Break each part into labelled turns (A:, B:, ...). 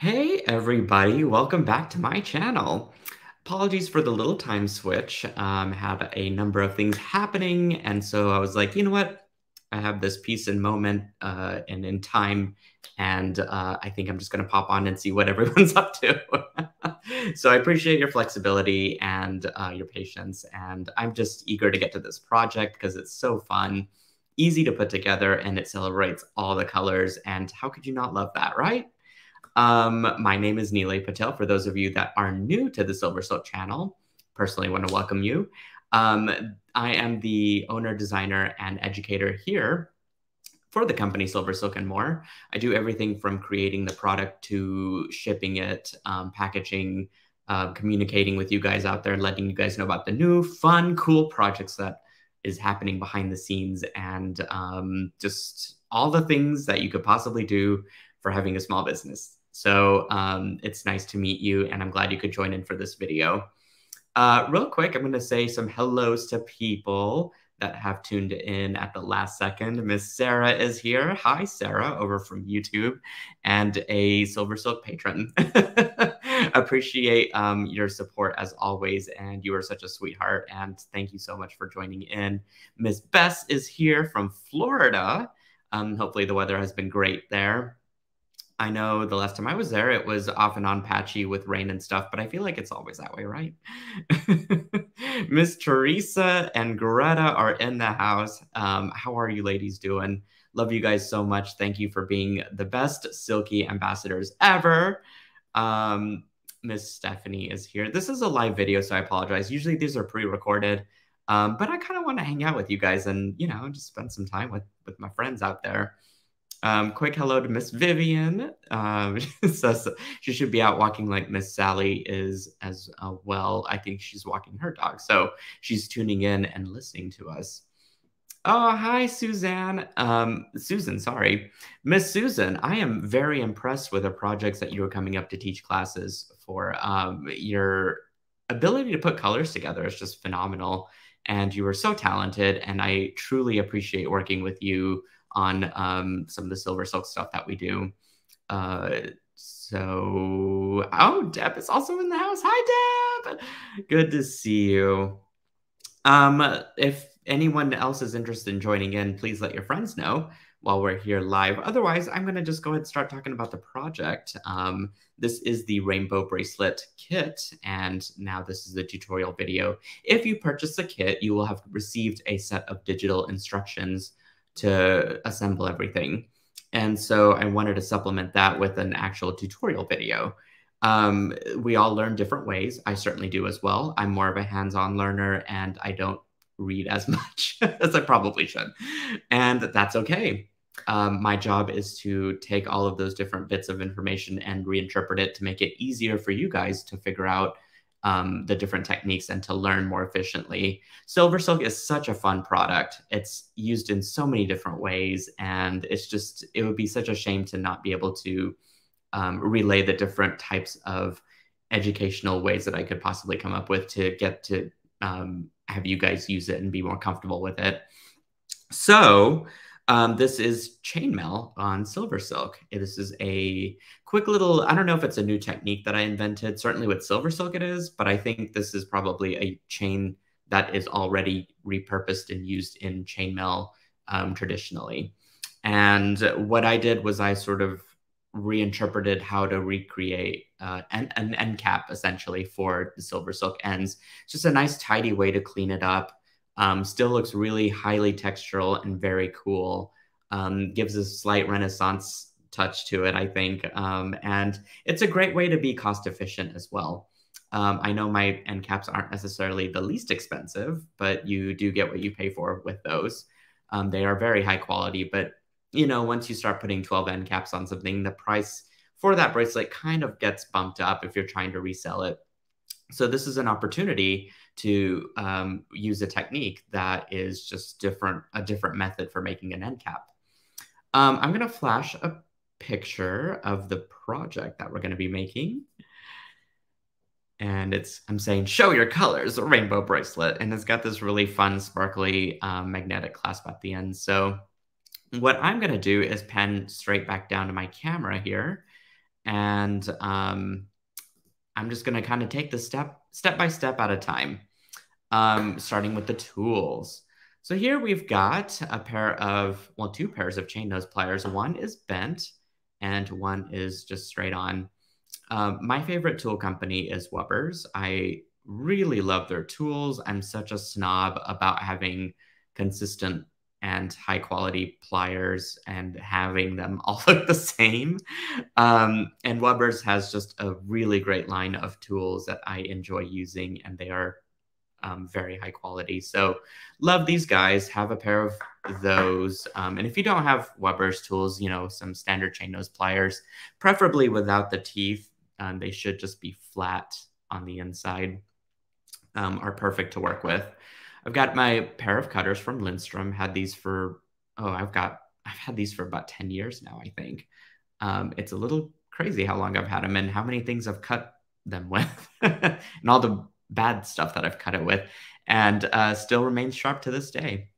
A: Hey everybody, welcome back to my channel. Apologies for the little time switch. Um, had a number of things happening, and so I was like, you know what? I have this piece and moment uh, and in time, and uh, I think I'm just going to pop on and see what everyone's up to. so I appreciate your flexibility and uh, your patience, and I'm just eager to get to this project because it's so fun, easy to put together, and it celebrates all the colors. And how could you not love that, right? Um, my name is Nilay Patel. For those of you that are new to the Silver Silk channel, personally want to welcome you. Um, I am the owner, designer, and educator here for the company Silver Silk and more. I do everything from creating the product to shipping it, um, packaging, uh, communicating with you guys out there, letting you guys know about the new, fun, cool projects that is happening behind the scenes, and um, just all the things that you could possibly do for having a small business. So um, it's nice to meet you, and I'm glad you could join in for this video. Uh, real quick, I'm going to say some hellos to people that have tuned in at the last second. Miss Sarah is here. Hi, Sarah, over from YouTube, and a Silver Silk patron. Appreciate um, your support as always, and you are such a sweetheart. And thank you so much for joining in. Miss Bess is here from Florida. Um, hopefully, the weather has been great there. I know the last time I was there, it was off and on patchy with rain and stuff, but I feel like it's always that way, right? Miss Teresa and Greta are in the house. Um, how are you ladies doing? Love you guys so much. Thank you for being the best Silky ambassadors ever. Um, Miss Stephanie is here. This is a live video, so I apologize. Usually these are pre-recorded, um, but I kind of want to hang out with you guys and, you know, just spend some time with, with my friends out there. Um, quick hello to Miss Vivian. Um, says she should be out walking like Miss Sally is as uh, well. I think she's walking her dog. So she's tuning in and listening to us. Oh, hi, Suzanne. Um, Susan, sorry. Miss Susan, I am very impressed with the projects that you are coming up to teach classes for. Um, your ability to put colors together is just phenomenal. And you are so talented. And I truly appreciate working with you on um, some of the Silver Silk stuff that we do. Uh, so, oh, Deb is also in the house. Hi, Deb. Good to see you. Um, if anyone else is interested in joining in, please let your friends know while we're here live. Otherwise, I'm going to just go ahead and start talking about the project. Um, this is the rainbow bracelet kit, and now this is the tutorial video. If you purchase the kit, you will have received a set of digital instructions to assemble everything. And so I wanted to supplement that with an actual tutorial video. Um, we all learn different ways. I certainly do as well. I'm more of a hands-on learner and I don't read as much as I probably should. And that's okay. Um, my job is to take all of those different bits of information and reinterpret it to make it easier for you guys to figure out um, the different techniques and to learn more efficiently. Silver Silk is such a fun product. It's used in so many different ways, and it's just, it would be such a shame to not be able to um, relay the different types of educational ways that I could possibly come up with to get to um, have you guys use it and be more comfortable with it. So, um, this is chainmail on silver silk. This is a quick little, I don't know if it's a new technique that I invented. Certainly with silver silk it is, but I think this is probably a chain that is already repurposed and used in chainmail um, traditionally. And what I did was I sort of reinterpreted how to recreate uh, an, an end cap essentially for the silver silk ends. It's just a nice tidy way to clean it up um, still looks really highly textural and very cool. Um, gives a slight Renaissance touch to it, I think. Um, and it's a great way to be cost efficient as well. Um, I know my end caps aren't necessarily the least expensive, but you do get what you pay for with those. Um, they are very high quality, but you know, once you start putting 12 end caps on something, the price for that bracelet kind of gets bumped up if you're trying to resell it. So this is an opportunity to um, use a technique that is just different, a different method for making an end cap. Um, I'm going to flash a picture of the project that we're going to be making. And it's, I'm saying, show your colors, a rainbow bracelet. And it's got this really fun, sparkly um, magnetic clasp at the end. So what I'm going to do is pen straight back down to my camera here And um, I'm just going to kind of take the step step by step at a time, um, starting with the tools. So here we've got a pair of, well, two pairs of chain nose pliers. One is bent and one is just straight on. Um, my favorite tool company is Wubbers. I really love their tools. I'm such a snob about having consistent and high quality pliers and having them all look the same. Um, and Wubbers has just a really great line of tools that I enjoy using, and they are um, very high quality. So love these guys. Have a pair of those. Um, and if you don't have Wubbers tools, you know, some standard chain nose pliers, preferably without the teeth. Um, they should just be flat on the inside, um, are perfect to work with. I've got my pair of cutters from Lindstrom. Had these for oh, I've got I've had these for about ten years now. I think um, it's a little crazy how long I've had them and how many things I've cut them with, and all the bad stuff that I've cut it with, and uh, still remains sharp to this day.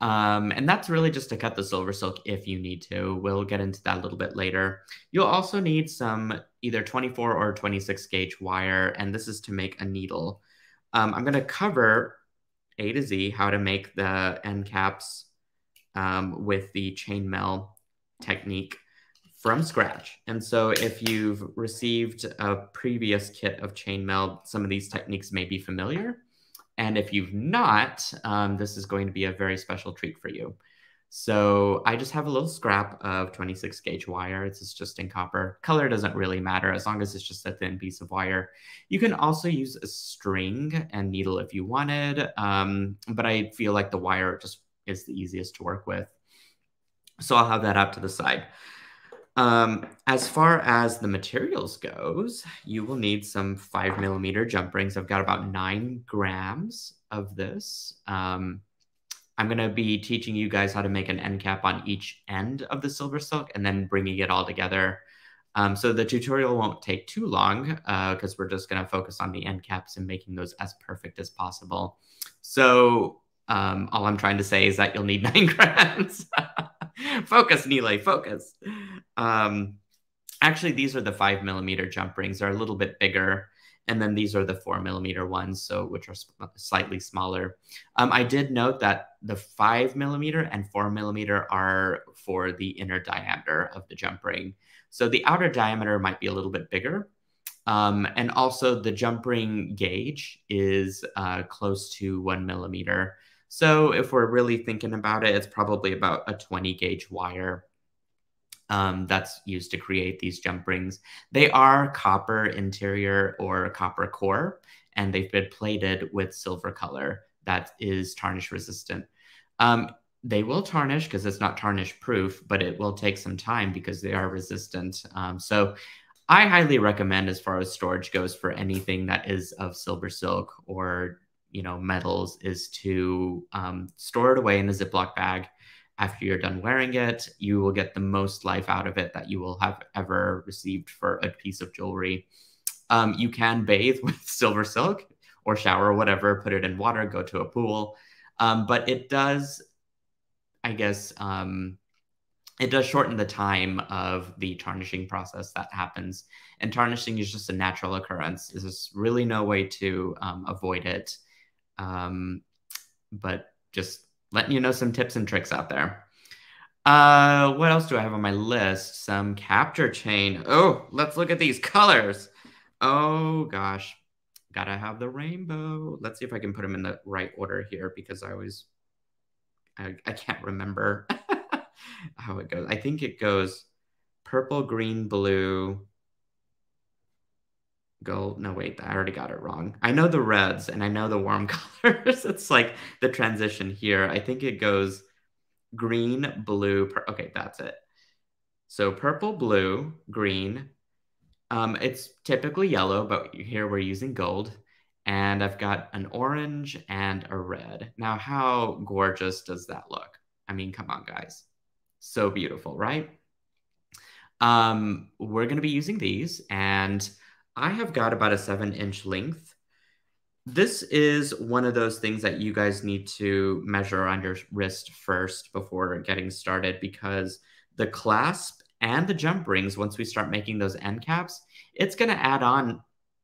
A: Um, and that's really just to cut the silver silk if you need to. We'll get into that a little bit later. You'll also need some either 24 or 26 gauge wire, and this is to make a needle. Um, I'm going to cover A to Z how to make the end caps um, with the chainmail technique from scratch. And so if you've received a previous kit of chainmail, some of these techniques may be familiar. And if you've not, um, this is going to be a very special treat for you. So I just have a little scrap of 26 gauge wire. It's just in copper. Color doesn't really matter as long as it's just a thin piece of wire. You can also use a string and needle if you wanted, um, but I feel like the wire just is the easiest to work with. So I'll have that up to the side. Um, as far as the materials goes, you will need some five millimeter jump rings. I've got about nine grams of this. Um, I'm going to be teaching you guys how to make an end cap on each end of the silver silk and then bringing it all together. Um, so the tutorial won't take too long because uh, we're just going to focus on the end caps and making those as perfect as possible. So um, all I'm trying to say is that you'll need nine grams. focus, Nile, focus. Um, actually, these are the five millimeter jump rings. They're a little bit bigger. And then these are the four millimeter ones, so which are slightly smaller. Um, I did note that the five millimeter and four millimeter are for the inner diameter of the jump ring. So the outer diameter might be a little bit bigger. Um, and also the jump ring gauge is uh, close to one millimeter. So if we're really thinking about it, it's probably about a 20 gauge wire um, that's used to create these jump rings. They are copper interior or copper core, and they've been plated with silver color that is tarnish resistant. Um, they will tarnish because it's not tarnish proof, but it will take some time because they are resistant. Um, so I highly recommend as far as storage goes for anything that is of silver silk or you know metals is to um, store it away in a Ziploc bag after you're done wearing it, you will get the most life out of it that you will have ever received for a piece of jewelry. Um, you can bathe with silver silk or shower or whatever, put it in water, go to a pool. Um, but it does, I guess, um, it does shorten the time of the tarnishing process that happens. And tarnishing is just a natural occurrence. There's really no way to um, avoid it. Um, but just letting you know some tips and tricks out there. Uh, what else do I have on my list? Some capture chain. Oh, let's look at these colors. Oh gosh, gotta have the rainbow. Let's see if I can put them in the right order here because I always, I, I can't remember how it goes. I think it goes purple, green, blue, gold. No, wait, I already got it wrong. I know the reds and I know the warm colors. it's like the transition here. I think it goes green, blue. okay, that's it. So purple, blue, green. Um, it's typically yellow, but here we're using gold. And I've got an orange and a red. Now, how gorgeous does that look? I mean, come on, guys. So beautiful, right? Um, we're going to be using these and I have got about a seven inch length. This is one of those things that you guys need to measure on your wrist first before getting started because the clasp and the jump rings, once we start making those end caps, it's going to add on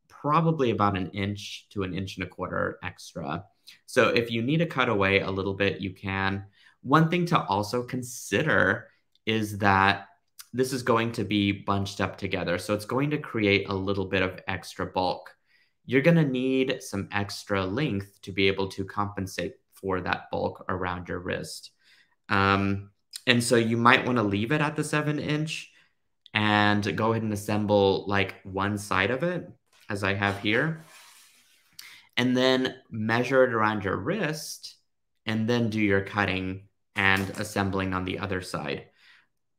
A: probably about an inch to an inch and a quarter extra. So if you need to cut away a little bit, you can. One thing to also consider is that this is going to be bunched up together. So it's going to create a little bit of extra bulk. You're going to need some extra length to be able to compensate for that bulk around your wrist. Um, and so you might want to leave it at the seven inch and go ahead and assemble like one side of it as I have here. And then measure it around your wrist and then do your cutting and assembling on the other side.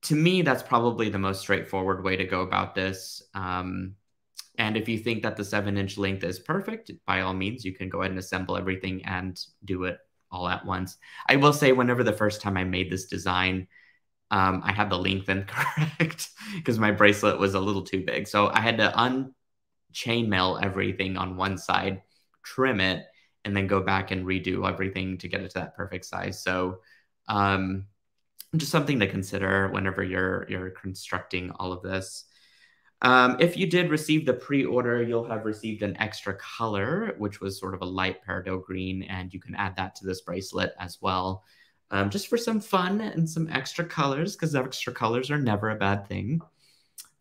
A: To me, that's probably the most straightforward way to go about this. Um, and if you think that the seven inch length is perfect, by all means, you can go ahead and assemble everything and do it all at once. I will say, whenever the first time I made this design, um, I had the length incorrect because my bracelet was a little too big. So I had to unchain mail everything on one side, trim it, and then go back and redo everything to get it to that perfect size. So um, just something to consider whenever you're you're constructing all of this. Um, if you did receive the pre-order, you'll have received an extra color, which was sort of a light peridot green, and you can add that to this bracelet as well, um, just for some fun and some extra colors, because extra colors are never a bad thing.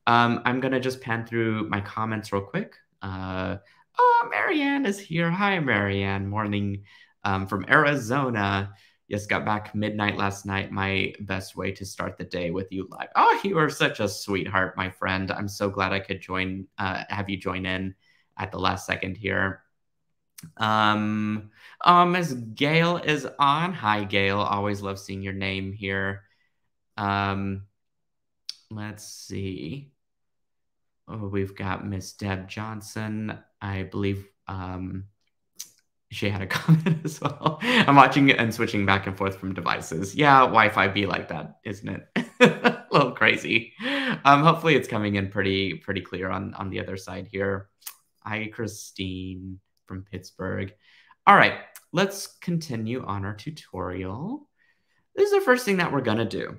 A: Um, I'm gonna just pan through my comments real quick. Uh, oh, Marianne is here. Hi, Marianne. Morning um, from Arizona. Yes, got back midnight last night. My best way to start the day with you live. Oh, you are such a sweetheart, my friend. I'm so glad I could join, uh, have you join in at the last second here. Um, oh, Miss Gail is on. Hi, Gail. Always love seeing your name here. Um, let's see. Oh, we've got Miss Deb Johnson. I believe um, she had a comment as well. I'm watching and switching back and forth from devices. Yeah, Wi-Fi be like that, isn't it? a little crazy. Um, hopefully it's coming in pretty pretty clear on on the other side here. Hi, Christine from Pittsburgh. All right, let's continue on our tutorial. This is the first thing that we're gonna do.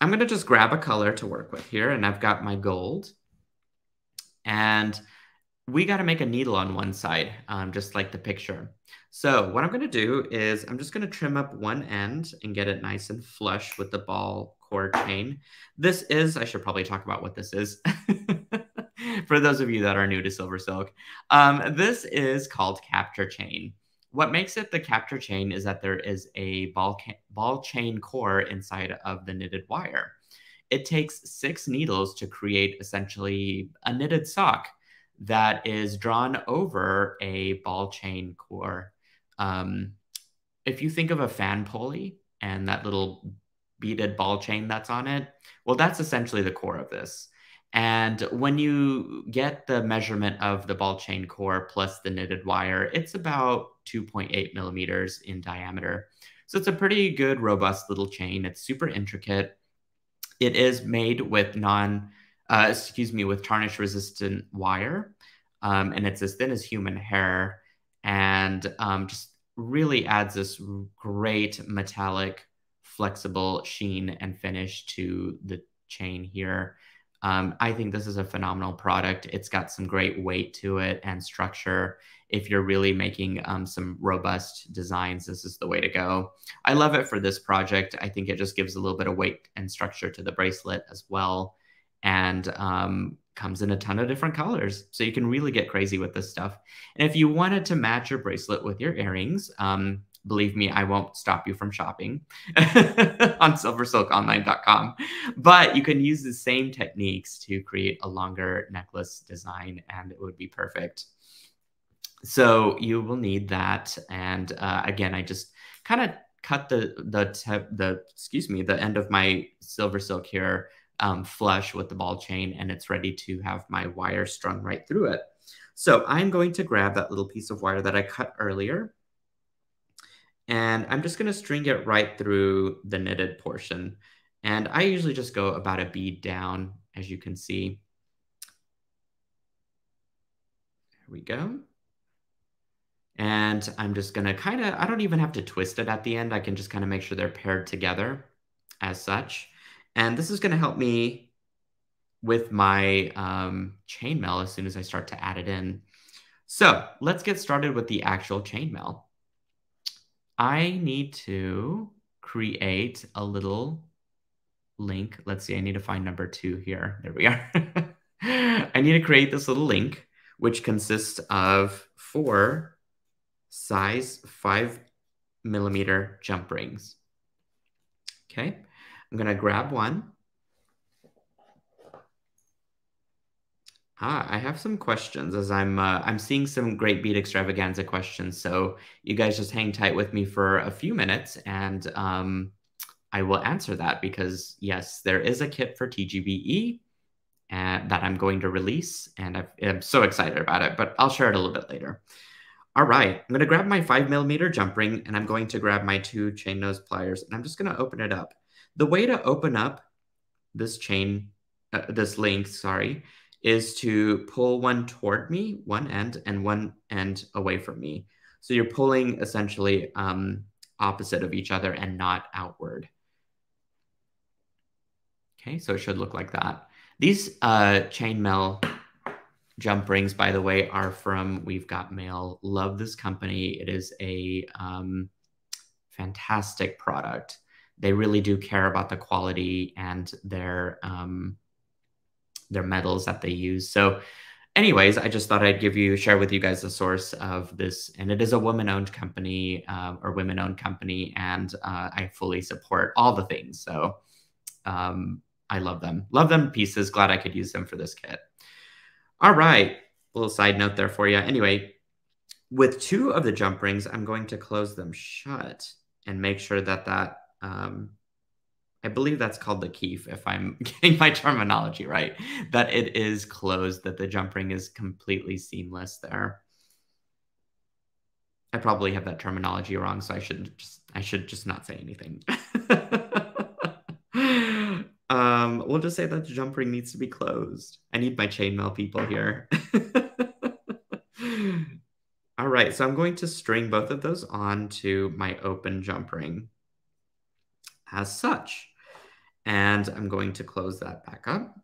A: I'm gonna just grab a color to work with here, and I've got my gold. And we got to make a needle on one side, um, just like the picture. So what I'm going to do is I'm just going to trim up one end and get it nice and flush with the ball cord chain. This is, I should probably talk about what this is. For those of you that are new to Silver Silk, um, this is called capture chain. What makes it the capture chain is that there is a ball, ball chain core inside of the knitted wire. It takes six needles to create essentially a knitted sock that is drawn over a ball chain core. Um, if you think of a fan pulley and that little beaded ball chain that's on it, well, that's essentially the core of this. And when you get the measurement of the ball chain core plus the knitted wire, it's about 2.8 millimeters in diameter. So it's a pretty good, robust little chain. It's super intricate. It is made with non uh, excuse me, with tarnish resistant wire. Um, and it's as thin as human hair and um, just really adds this great metallic, flexible sheen and finish to the chain here. Um, I think this is a phenomenal product. It's got some great weight to it and structure. If you're really making um, some robust designs, this is the way to go. I love it for this project. I think it just gives a little bit of weight and structure to the bracelet as well and um, comes in a ton of different colors. So you can really get crazy with this stuff. And if you wanted to match your bracelet with your earrings, um, believe me, I won't stop you from shopping on silversilkonline.com. But you can use the same techniques to create a longer necklace design, and it would be perfect. So you will need that. And uh, again, I just kind of cut the the the excuse me the end of my silver silk here um, flush with the ball chain and it's ready to have my wire strung right through it. So I'm going to grab that little piece of wire that I cut earlier and I'm just going to string it right through the knitted portion. And I usually just go about a bead down, as you can see. There we go. And I'm just going to kind of, I don't even have to twist it at the end. I can just kind of make sure they're paired together as such. And this is going to help me with my um, chainmail as soon as I start to add it in. So let's get started with the actual chainmail. I need to create a little link. Let's see, I need to find number two here. There we are. I need to create this little link, which consists of four size five millimeter jump rings. Okay, I'm gonna grab one. Ah, I have some questions as I'm uh, I'm seeing some great bead extravaganza questions. So you guys just hang tight with me for a few minutes, and um, I will answer that because yes, there is a kit for TGBE and, that I'm going to release, and i am so excited about it. But I'll share it a little bit later. All right, I'm going to grab my five millimeter jump ring, and I'm going to grab my two chain nose pliers, and I'm just going to open it up. The way to open up this chain, uh, this link, sorry, is to pull one toward me, one end, and one end away from me. So you're pulling essentially um, opposite of each other and not outward. Okay, so it should look like that. These uh, chainmail jump rings, by the way, are from Weave Got Maille. Love this company. It is a um, fantastic product. They really do care about the quality and their um, their metals that they use. So, anyways, I just thought I'd give you share with you guys the source of this, and it is a woman-owned company uh, or women-owned company, and uh, I fully support all the things. So. Um, I love them. Love them pieces. Glad I could use them for this kit. All right. Little side note there for you. Anyway, with two of the jump rings, I'm going to close them shut and make sure that that, um, I believe that's called the kerf, if I'm getting my terminology right, that it is closed, that the jump ring is completely seamless there. I probably have that terminology wrong, so I should just I should just not say anything. Um, we'll just say that the jump ring needs to be closed. I need my chainmail people here. All right, so I'm going to string both of those onto my open jump ring as such. And I'm going to close that back up.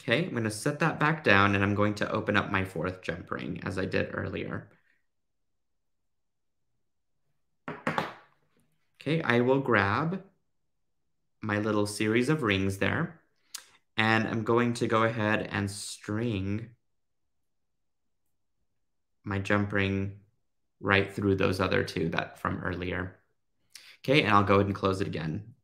A: Okay, I'm going to set that back down and I'm going to open up my fourth jump ring as I did earlier. Okay, I will grab my little series of rings there. And I'm going to go ahead and string my jump ring right through those other two that from earlier. Okay, and I'll go ahead and close it again.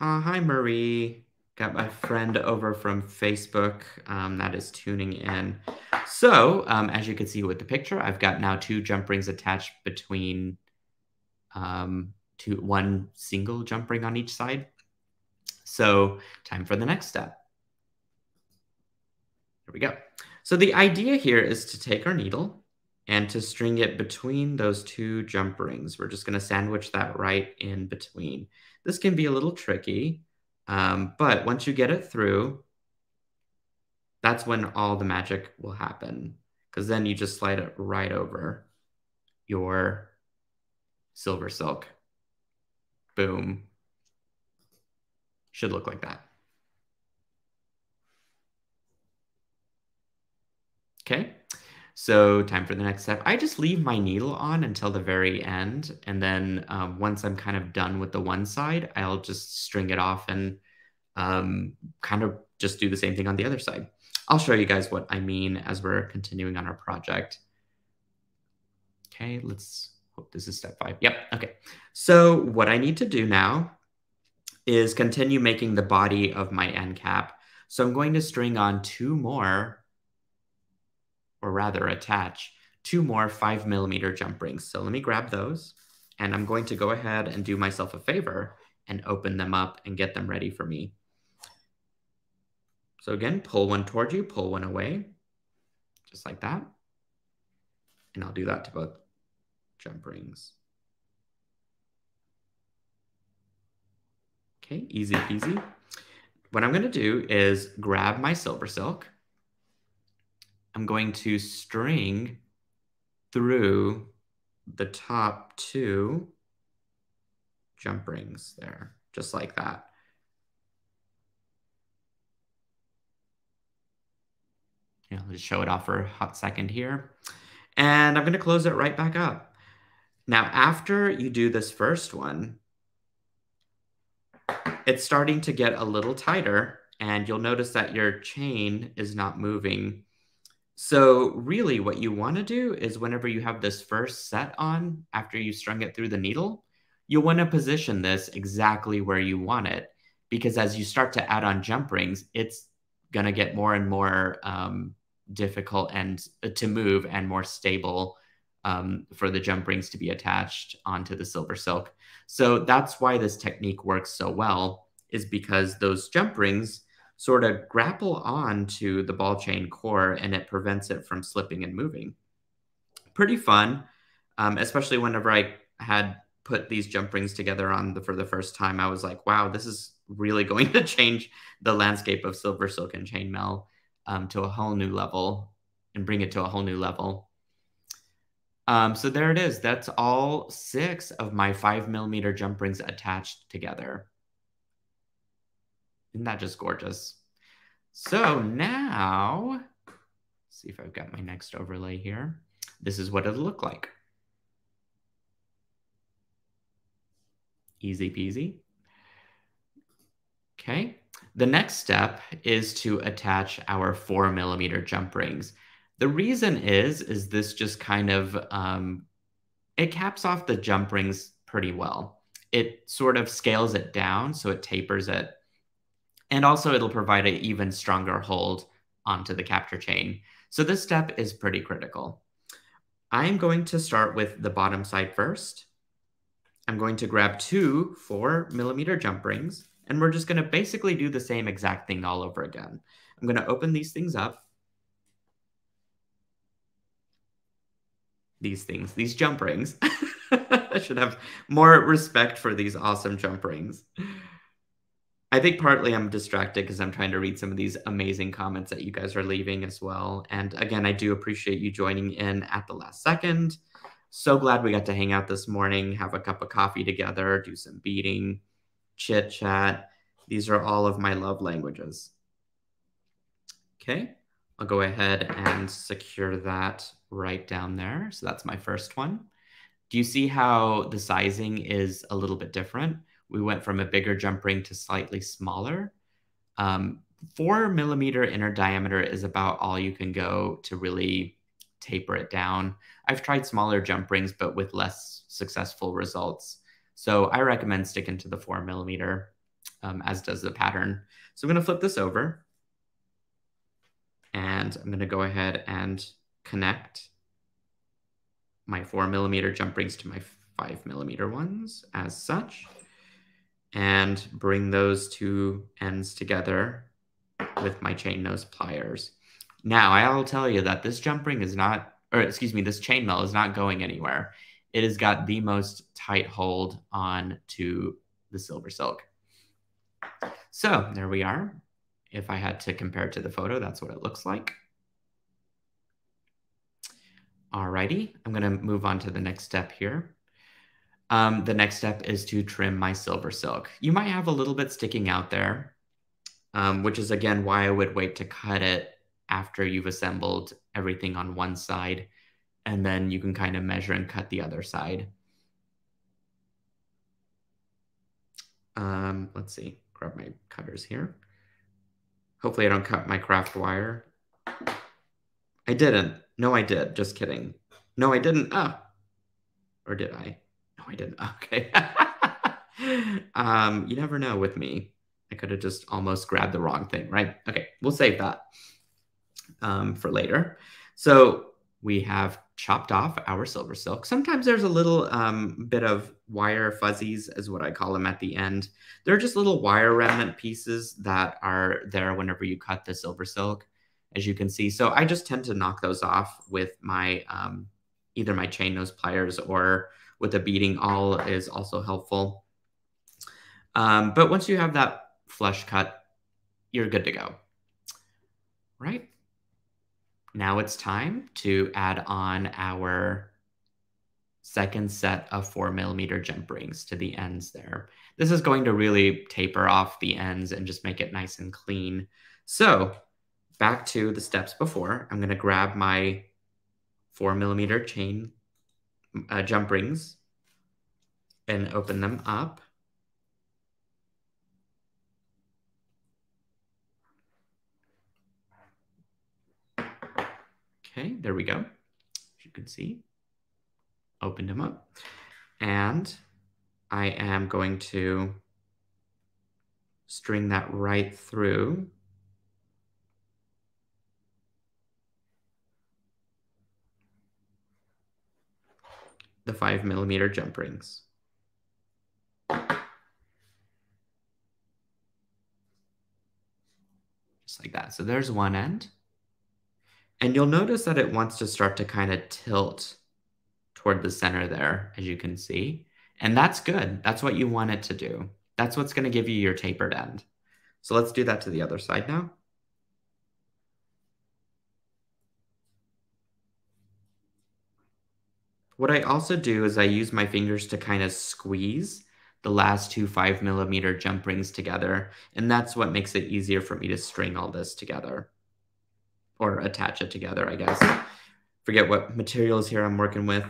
A: Uh, hi, Marie. Got my friend over from Facebook um, that is tuning in. So, um, as you can see with the picture, I've got now two jump rings attached between um, to one single jump ring on each side. So time for the next step. Here we go. So the idea here is to take our needle and to string it between those two jump rings. We're just going to sandwich that right in between. This can be a little tricky, um, but once you get it through, that's when all the magic will happen because then you just slide it right over your silver silk. Boom. Should look like that. Okay, so time for the next step. I just leave my needle on until the very end. And then um, once I'm kind of done with the one side, I'll just string it off and um, kind of just do the same thing on the other side. I'll show you guys what I mean as we're continuing on our project. Okay, let's hope this is step five. Yep. Okay. So what I need to do now is continue making the body of my end cap. So I'm going to string on two more, or rather attach two more five millimeter jump rings. So let me grab those and I'm going to go ahead and do myself a favor and open them up and get them ready for me. So again, pull one toward you, pull one away, just like that. And I'll do that to both jump rings. Okay, easy peasy. What I'm going to do is grab my silver silk. I'm going to string through the top two jump rings there, just like that. You know, just show it off for a hot second here. And I'm going to close it right back up. Now, after you do this first one, it's starting to get a little tighter and you'll notice that your chain is not moving. So really what you want to do is whenever you have this first set on after you strung it through the needle, you'll want to position this exactly where you want it because as you start to add on jump rings, it's going to get more and more um, difficult and uh, to move and more stable um, for the jump rings to be attached onto the silver silk. So that's why this technique works so well is because those jump rings sort of grapple on to the ball chain core and it prevents it from slipping and moving. Pretty fun, um, especially whenever I had put these jump rings together on the, for the first time. I was like, wow, this is really going to change the landscape of silver silk and chainmail um, to a whole new level and bring it to a whole new level. Um, so there it is. That's all six of my five millimeter jump rings attached together. Isn't that just gorgeous? So now, see if I've got my next overlay here. This is what it'll look like. Easy peasy. Okay. The next step is to attach our four millimeter jump rings. The reason is, is this just kind of, um, it caps off the jump rings pretty well. It sort of scales it down, so it tapers it. And also it'll provide an even stronger hold onto the capture chain. So this step is pretty critical. I'm going to start with the bottom side first. I'm going to grab two four millimeter jump rings and we're just going to basically do the same exact thing all over again. I'm going to open these things up. These things, these jump rings. I should have more respect for these awesome jump rings. I think partly I'm distracted because I'm trying to read some of these amazing comments that you guys are leaving as well. And again, I do appreciate you joining in at the last second. So glad we got to hang out this morning, have a cup of coffee together, do some beading chit chat. These are all of my love languages. Okay, I'll go ahead and secure that right down there. So that's my first one. Do you see how the sizing is a little bit different? We went from a bigger jump ring to slightly smaller. Um, four millimeter inner diameter is about all you can go to really taper it down. I've tried smaller jump rings, but with less successful results. So I recommend sticking to the four millimeter, um, as does the pattern. So I'm going to flip this over. And I'm going to go ahead and connect my four millimeter jump rings to my five millimeter ones as such. And bring those two ends together with my chain nose pliers. Now, I'll tell you that this jump ring is not, or excuse me, this chainmail is not going anywhere it has got the most tight hold on to the silver silk. So there we are. If I had to compare it to the photo, that's what it looks like. Alrighty, I'm gonna move on to the next step here. Um, the next step is to trim my silver silk. You might have a little bit sticking out there, um, which is again why I would wait to cut it after you've assembled everything on one side and then you can kind of measure and cut the other side. Um, let's see, grab my cutters here. Hopefully I don't cut my craft wire. I didn't. No, I did. Just kidding. No, I didn't. Ah. Or did I? No, I didn't. Okay. um, you never know with me. I could have just almost grabbed the wrong thing, right? Okay, we'll save that um, for later. So we have chopped off our silver silk. Sometimes there's a little um, bit of wire fuzzies, is what I call them at the end. They're just little wire remnant pieces that are there whenever you cut the silver silk, as you can see. So I just tend to knock those off with my um, either my chain nose pliers or with a beading awl is also helpful. Um, but once you have that flush cut, you're good to go. Right? Now it's time to add on our second set of four millimeter jump rings to the ends there. This is going to really taper off the ends and just make it nice and clean. So back to the steps before, I'm gonna grab my four millimeter chain uh, jump rings and open them up. Okay, there we go. As you can see, opened them up. And I am going to string that right through. The five millimeter jump rings. Just like that. So there's one end. And you'll notice that it wants to start to kind of tilt toward the center there, as you can see. And that's good. That's what you want it to do. That's what's going to give you your tapered end. So let's do that to the other side now. What I also do is I use my fingers to kind of squeeze the last two five millimeter jump rings together. And that's what makes it easier for me to string all this together or attach it together, I guess. Forget what materials here I'm working with.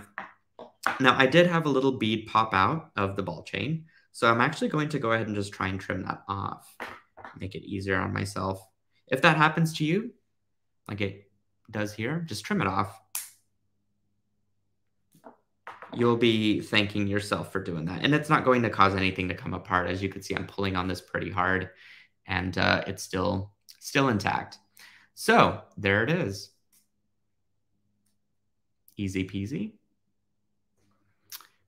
A: Now I did have a little bead pop out of the ball chain. So I'm actually going to go ahead and just try and trim that off. Make it easier on myself. If that happens to you, like it does here, just trim it off. You'll be thanking yourself for doing that. And it's not going to cause anything to come apart. As you can see, I'm pulling on this pretty hard and uh, it's still, still intact. So there it is. Easy peasy.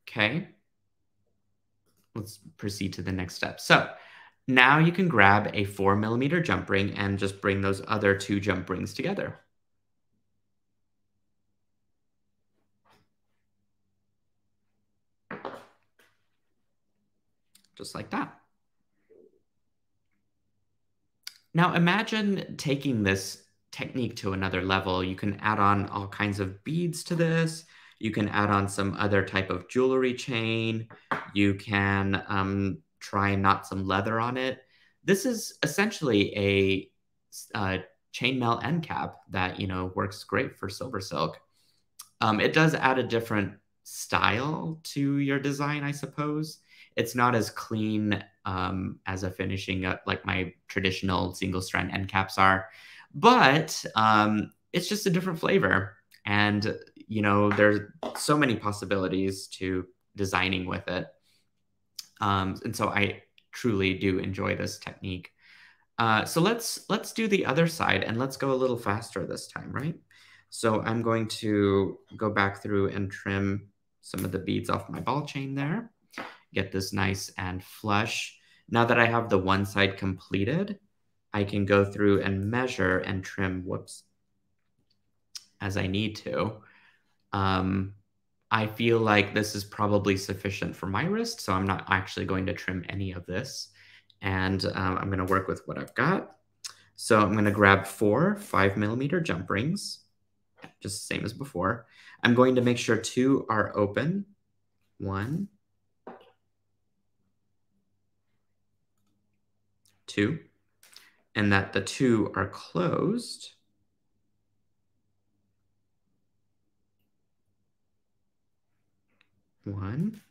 A: Okay. Let's proceed to the next step. So now you can grab a four millimeter jump ring and just bring those other two jump rings together. Just like that. Now imagine taking this technique to another level. You can add on all kinds of beads to this. You can add on some other type of jewelry chain. You can um, try and knot some leather on it. This is essentially a, a chainmail end cap that you know works great for silver silk. Um, it does add a different style to your design, I suppose. It's not as clean um, as a finishing uh, like my traditional single strand end caps are, but um, it's just a different flavor. And, you know, there's so many possibilities to designing with it. Um, and so I truly do enjoy this technique. Uh, so let's let's do the other side and let's go a little faster this time, right? So I'm going to go back through and trim some of the beads off my ball chain there get this nice and flush. Now that I have the one side completed, I can go through and measure and trim, whoops, as I need to. Um, I feel like this is probably sufficient for my wrist, so I'm not actually going to trim any of this. And um, I'm going to work with what I've got. So I'm going to grab four five millimeter jump rings, just the same as before. I'm going to make sure two are open. One, two, and that the two are closed. One.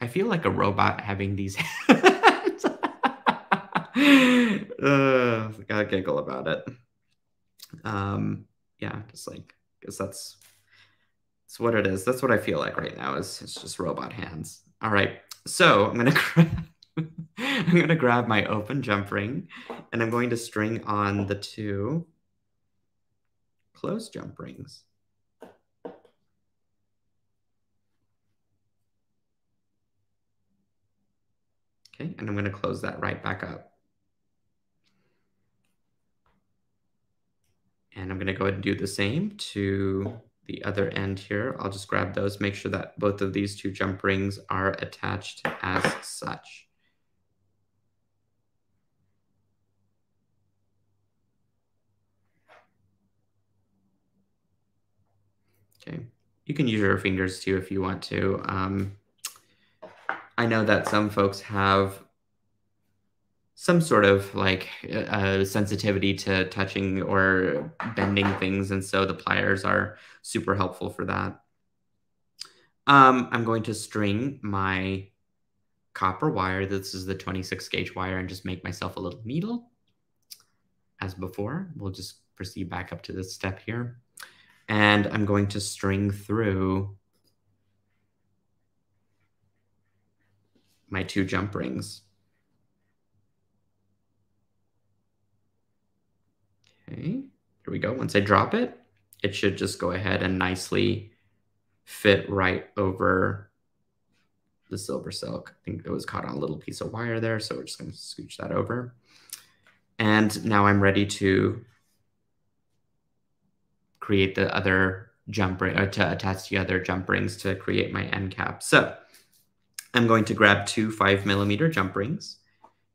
A: I feel like a robot having these hands. uh, gotta giggle about it. Um, yeah, just like, because that's, that's what it is. That's what I feel like right now is it's just robot hands. All right. So I'm gonna I'm gonna grab my open jump ring and I'm going to string on the two closed jump rings. Okay, and I'm gonna close that right back up. And I'm gonna go ahead and do the same to the other end here. I'll just grab those, make sure that both of these two jump rings are attached as such. Okay, you can use your fingers too if you want to. Um, I know that some folks have some sort of like uh, sensitivity to touching or bending things, and so the pliers are super helpful for that. Um, I'm going to string my copper wire. This is the 26 gauge wire and just make myself a little needle. As before, we'll just proceed back up to this step here. And I'm going to string through my two jump rings. Okay, here we go. Once I drop it, it should just go ahead and nicely fit right over the silver silk. I think it was caught on a little piece of wire there, so we're just going to scooch that over. And now I'm ready to create the other jump ring, or to attach the other jump rings to create my end cap. So I'm going to grab two five millimeter jump rings,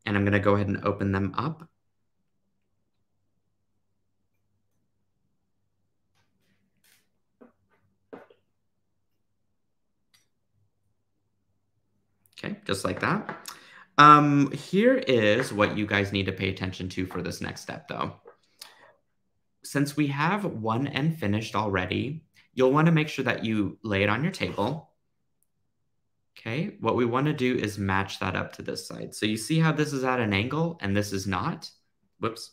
A: and I'm going to go ahead and open them up Okay, just like that. Um, here is what you guys need to pay attention to for this next step though. Since we have one end finished already, you'll want to make sure that you lay it on your table. Okay, what we want to do is match that up to this side. So you see how this is at an angle and this is not? Whoops.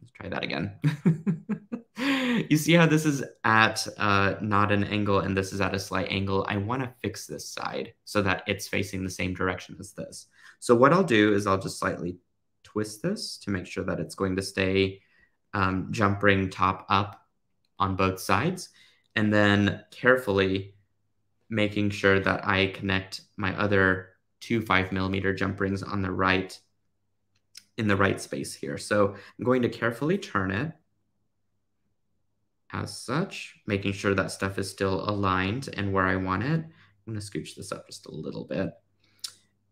A: Let's try that again. you see how this is at uh, not an angle and this is at a slight angle. I want to fix this side so that it's facing the same direction as this. So what I'll do is I'll just slightly twist this to make sure that it's going to stay um, jump ring top up on both sides. And then carefully making sure that I connect my other two five millimeter jump rings on the right in the right space here. So I'm going to carefully turn it as such, making sure that stuff is still aligned and where I want it. I'm to scooch this up just a little bit.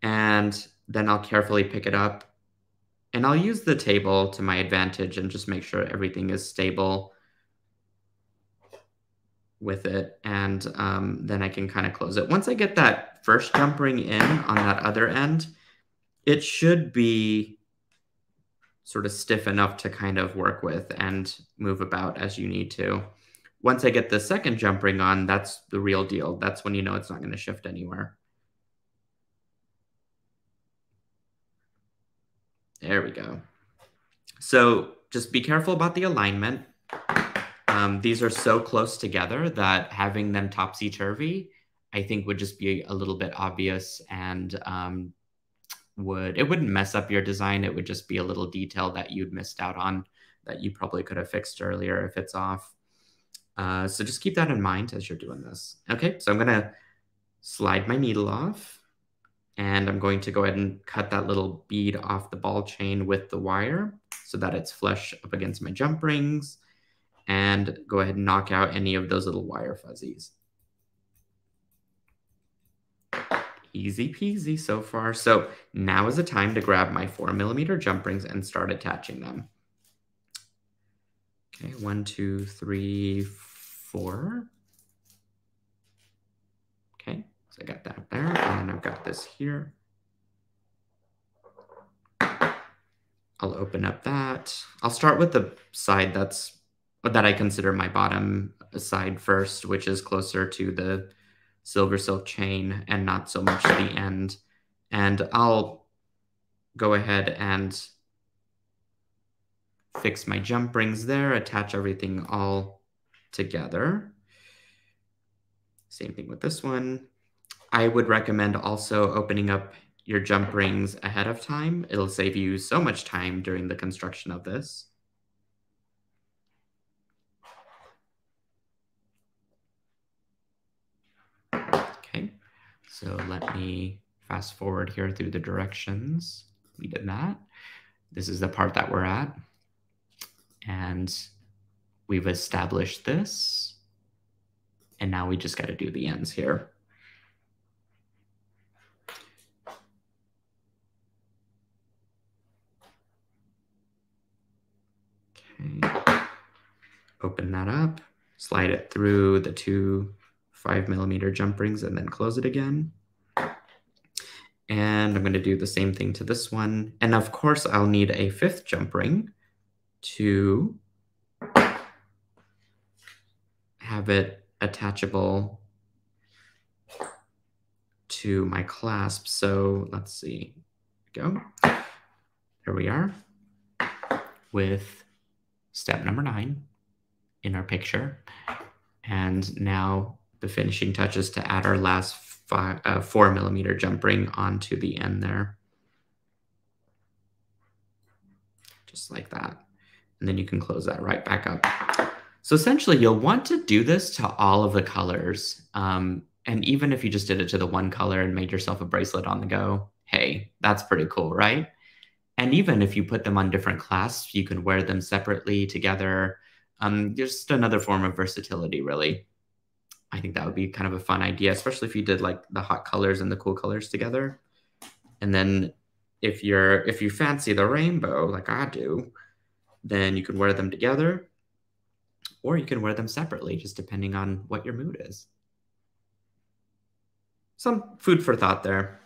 A: And then I'll carefully pick it up. And I'll use the table to my advantage and just make sure everything is stable with it. And um, then I can kind of close it. Once I get that first jump ring in on that other end, it should be sort of stiff enough to kind of work with and move about as you need to. Once I get the second jump ring on, that's the real deal. That's when you know it's not going to shift anywhere. There we go. So just be careful about the alignment. Um, these are so close together that having them topsy-turvy, I think would just be a little bit obvious and um, would it wouldn't mess up your design. It would just be a little detail that you'd missed out on that you probably could have fixed earlier if it's off. Uh, so just keep that in mind as you're doing this. Okay, so I'm gonna slide my needle off and I'm going to go ahead and cut that little bead off the ball chain with the wire so that it's flush up against my jump rings and go ahead and knock out any of those little wire fuzzies. Easy peasy so far. So now is the time to grab my four millimeter jump rings and start attaching them. Okay, one, two, three, four. Okay, so I got that there, and I've got this here. I'll open up that. I'll start with the side that's that I consider my bottom side first, which is closer to the silver silk chain and not so much the end. And I'll go ahead and fix my jump rings there, attach everything all together. Same thing with this one. I would recommend also opening up your jump rings ahead of time. It'll save you so much time during the construction of this. So let me fast forward here through the directions. We did that. This is the part that we're at. And we've established this. And now we just got to do the ends here. Okay. Open that up. slide it through the two five millimeter jump rings and then close it again. And I'm going to do the same thing to this one. And of course, I'll need a fifth jump ring to have it attachable to my clasp. So let's see, go. There we are with step number nine in our picture. And now the finishing touches to add our last five, uh, four millimeter jump ring onto the end there. Just like that. And then you can close that right back up. So essentially you'll want to do this to all of the colors. Um, and even if you just did it to the one color and made yourself a bracelet on the go, hey, that's pretty cool, right? And even if you put them on different clasps, you can wear them separately together. Um, just another form of versatility, really. I think that would be kind of a fun idea, especially if you did like the hot colors and the cool colors together. And then if you're if you fancy the rainbow like I do, then you can wear them together or you can wear them separately, just depending on what your mood is. Some food for thought there.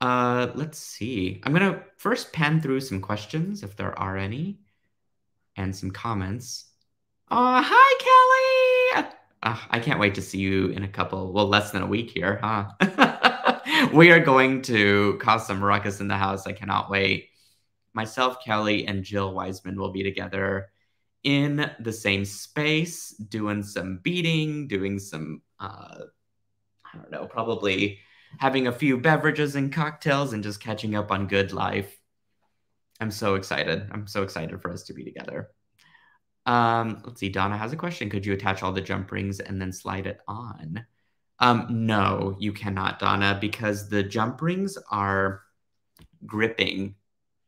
A: Uh, let's see. I'm going to first pan through some questions, if there are any, and some comments. Oh, hi, Kelly. Uh, I can't wait to see you in a couple, well, less than a week here, huh? we are going to cause some ruckus in the house. I cannot wait. Myself, Kelly, and Jill Wiseman will be together in the same space, doing some beading, doing some, uh, I don't know, probably having a few beverages and cocktails and just catching up on good life. I'm so excited. I'm so excited for us to be together. Um, let's see. Donna has a question. Could you attach all the jump rings and then slide it on? Um, no, you cannot, Donna, because the jump rings are gripping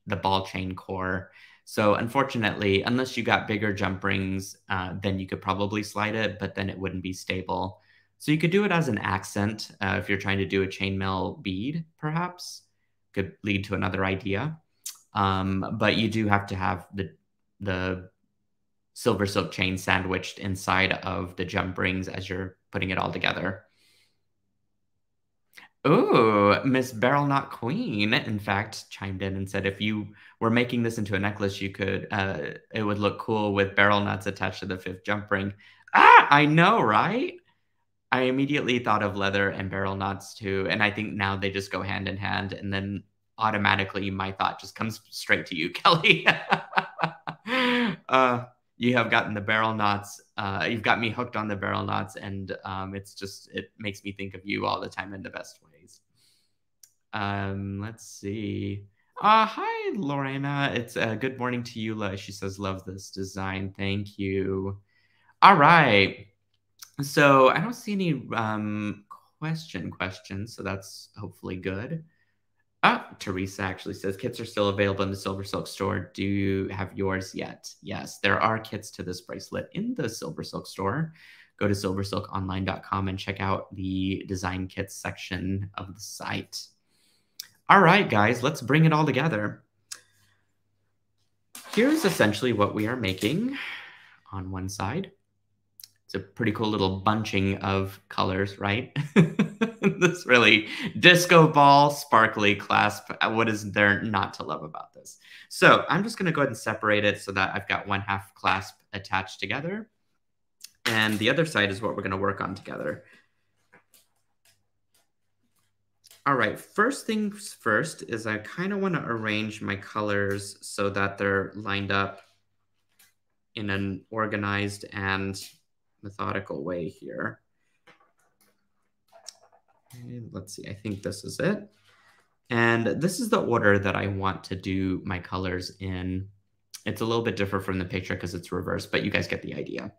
A: the ball chain core. So unfortunately, unless you got bigger jump rings, uh, then you could probably slide it, but then it wouldn't be stable. So you could do it as an accent uh, if you're trying to do a chainmail bead, perhaps. Could lead to another idea. Um, but you do have to have the the silver silk chain sandwiched inside of the jump rings as you're putting it all together. Oh, Miss Barrel Knot Queen, in fact, chimed in and said if you were making this into a necklace, you could, uh, it would look cool with barrel knots attached to the fifth jump ring. Ah, I know, right? I immediately thought of leather and barrel knots too. And I think now they just go hand in hand. And then automatically my thought just comes straight to you, Kelly. uh, you have gotten the barrel knots. Uh, you've got me hooked on the barrel knots. And um, it's just, it makes me think of you all the time in the best ways. Um, let's see. Uh, hi, Lorena. It's uh, good morning to you. Liz. She says, love this design. Thank you. All right. So I don't see any um, question questions, so that's hopefully good. Ah, Teresa actually says kits are still available in the Silver Silk store. Do you have yours yet? Yes, there are kits to this bracelet in the Silver Silk store. Go to silversilkonline.com and check out the design kits section of the site. All right, guys, let's bring it all together. Here's essentially what we are making on one side it's a pretty cool little bunching of colors, right? this really disco ball, sparkly clasp. Uh, what is there not to love about this? So I'm just going to go ahead and separate it so that I've got one half clasp attached together. And the other side is what we're going to work on together. All right, first things first is I kind of want to arrange my colors so that they're lined up in an organized and methodical way here. And let's see, I think this is it. And this is the order that I want to do my colors in. It's a little bit different from the picture because it's reversed, but you guys get the idea.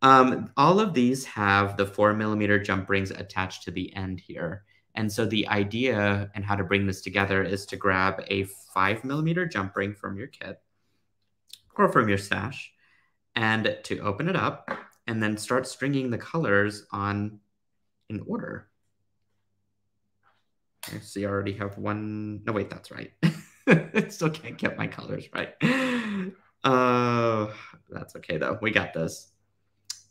A: Um, all of these have the four millimeter jump rings attached to the end here. And so the idea and how to bring this together is to grab a five millimeter jump ring from your kit or from your stash and to open it up and then start stringing the colors on in order. Okay, so you already have one. No, wait, that's right. I still can't get my colors right. Uh, that's okay though. We got this.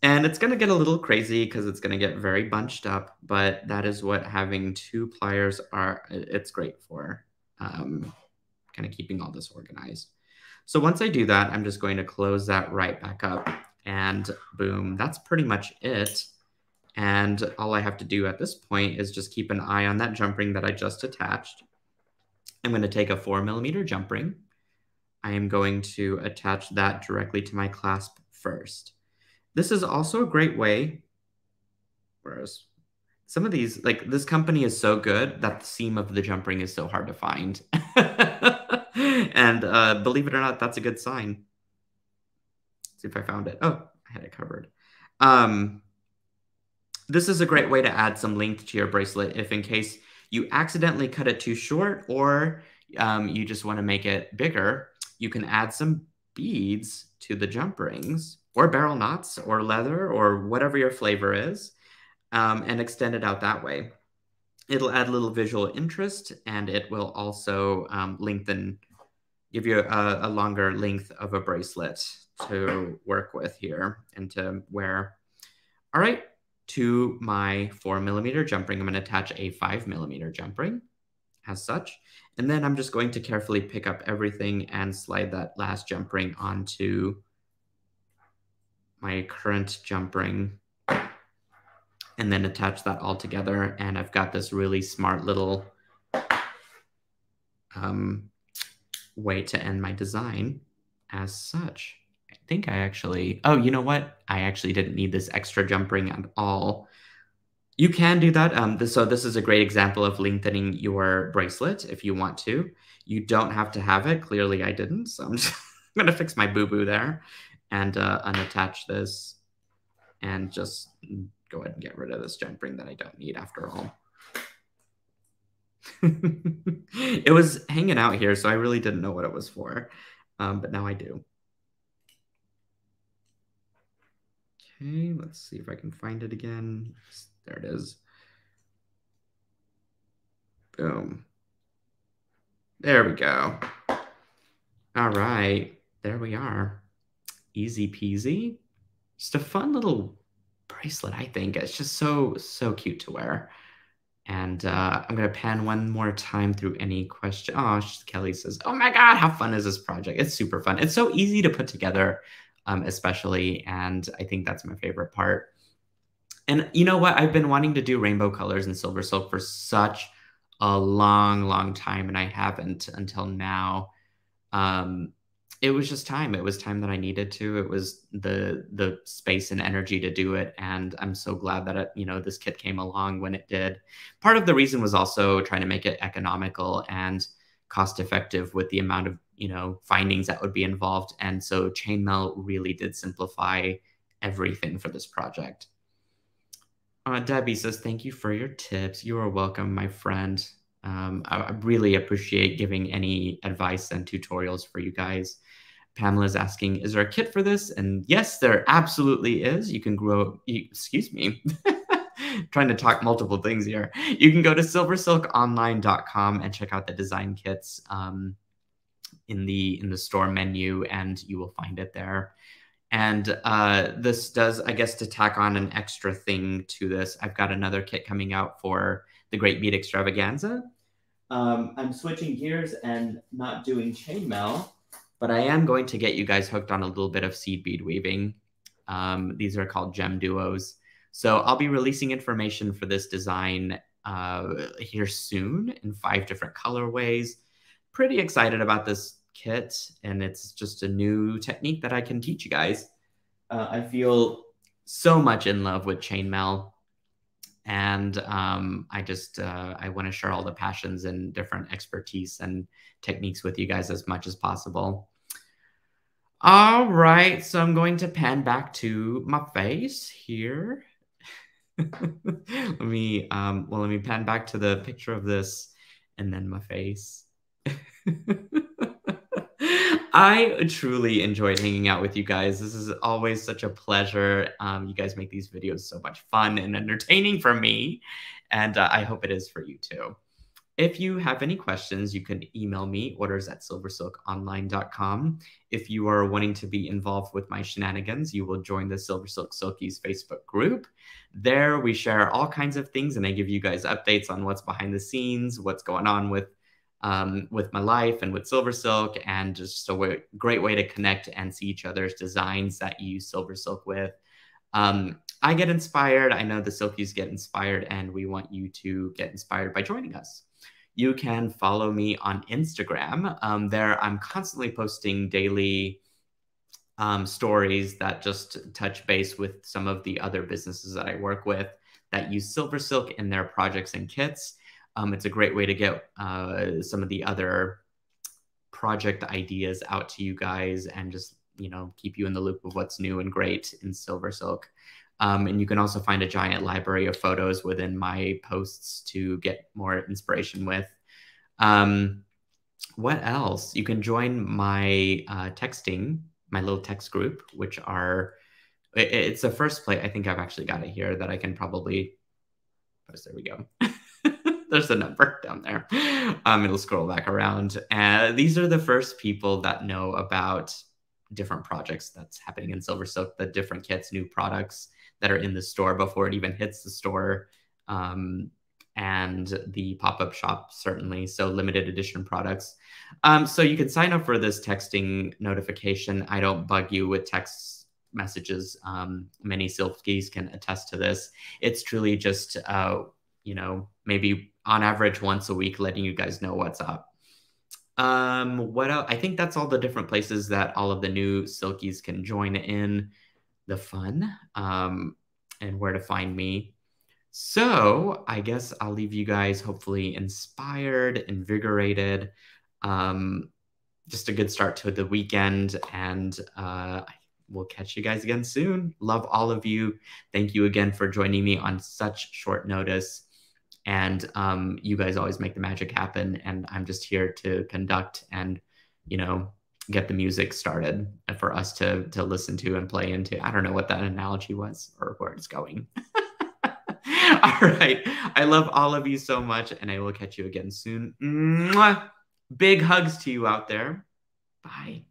A: And it's going to get a little crazy because it's going to get very bunched up, but that is what having two pliers are, it's great for um, kind of keeping all this organized. So once I do that, I'm just going to close that right back up and boom, that's pretty much it. And all I have to do at this point is just keep an eye on that jump ring that I just attached. I'm going to take a four millimeter jump ring. I am going to attach that directly to my clasp first. This is also a great way, whereas some of these, like this company is so good that the seam of the jump ring is so hard to find. and uh, believe it or not, that's a good sign. See if I found it. Oh, I had it covered. Um, this is a great way to add some length to your bracelet if in case you accidentally cut it too short or um, you just want to make it bigger, you can add some beads to the jump rings or barrel knots or leather or whatever your flavor is um, and extend it out that way. It'll add a little visual interest and it will also um, lengthen, give you a, a longer length of a bracelet to work with here and to wear. All right, to my four millimeter jump ring, I'm to attach a five millimeter jump ring as such. And then I'm just going to carefully pick up everything and slide that last jump ring onto my current jump ring and then attach that all together. And I've got this really smart little um, way to end my design as such. I think I actually, oh, you know what? I actually didn't need this extra jump ring at all. You can do that. Um, this, so this is a great example of lengthening your bracelet if you want to. You don't have to have it. Clearly I didn't. So I'm just going to fix my boo-boo there and uh, unattach this and just go ahead and get rid of this jump ring that I don't need after all. it was hanging out here, so I really didn't know what it was for, um, but now I do. Okay, let's see if I can find it again. There it is. Boom. There we go. All right, there we are. Easy peasy. Just a fun little bracelet, I think. It's just so, so cute to wear. And uh, I'm going to pan one more time through any question. Oh, Kelly says, Oh my God, how fun is this project? It's super fun. It's so easy to put together, um, especially. And I think that's my favorite part. And you know what? I've been wanting to do rainbow colors and Silver Silk for such a long, long time, and I haven't until now. Um, it was just time. It was time that I needed to. It was the the space and energy to do it, and I'm so glad that it, you know this kit came along when it did. Part of the reason was also trying to make it economical and cost effective with the amount of you know findings that would be involved, and so Chainmail really did simplify everything for this project. Uh, Debbie says, "Thank you for your tips. You are welcome, my friend." Um, I, I, really appreciate giving any advice and tutorials for you guys. Pamela is asking, is there a kit for this? And yes, there absolutely is. You can grow, you, excuse me, trying to talk multiple things here. You can go to silversilkonline.com and check out the design kits um, in the in the store menu, and you will find it there. And uh, this does, I guess, to tack on an extra thing to this. I've got another kit coming out for the Great Bead Extravaganza. Um, I'm switching gears and not doing chainmail but I am going to get you guys hooked on a little bit of seed bead weaving. Um, these are called gem duos. So I'll be releasing information for this design uh, here soon in five different colorways. Pretty excited about this kit, and it's just a new technique that I can teach you guys. Uh, I feel so much in love with chainmail, and um, I just uh, I want to share all the passions and different expertise and techniques with you guys as much as possible. All right, so I'm going to pan back to my face here. Let me, um, well, let me pan back to the picture of this and then my face. I truly enjoyed hanging out with you guys. This is always such a pleasure. Um, you guys make these videos so much fun and entertaining for me, and uh, I hope it is for you too. If you have any questions, you can email me, orders at silversilkonline.com. If you are wanting to be involved with my shenanigans, you will join the Silver Silk Silkies Facebook group. There we share all kinds of things and I give you guys updates on what's behind the scenes, what's going on with um, with my life and with Silver Silk, and just a way, great way to connect and see each other's designs that you use Silver Silk with. Um, I get inspired. I know the Silkies get inspired, and we want you to get inspired by joining us. You can follow me on Instagram. Um, there, I'm constantly posting daily um, stories that just touch base with some of the other businesses that I work with that use Silver Silk in their projects and kits. Um, it's a great way to get uh, some of the other project ideas out to you guys and just you know keep you in the loop of what's new and great in Silver Silk. Um, and you can also find a giant library of photos within my posts to get more inspiration with. Um, what else? You can join my uh, texting, my little text group, which are it, it's the first place. I think I've actually got it here that I can probably post. There we go. there's a number down there. Um, it'll scroll back around. And these are the first people that know about different projects that's happening in Silver Silk, the different kits, new products that are in the store before it even hits the store. Um, and the pop-up shop certainly so limited edition products um, so you can sign up for this texting notification i don't bug you with text messages um, many silkies can attest to this it's truly just uh, you know maybe on average once a week, letting you guys know what's up. Um, what else? I think that's all the different places that all of the new Silkies can join in the fun um, and where to find me. So I guess I'll leave you guys hopefully inspired, invigorated. Um, just a good start to the weekend, and uh, we'll catch you guys again soon. Love all of you. Thank you again for joining me on such short notice and um, you guys always make the magic happen and i'm just here to conduct and you know get the music started for us to to listen to and play into. I don't know what that analogy was or where it's going. All right. I love all of you so much and i will catch you again soon. Mwah! big hugs to you out there. Bye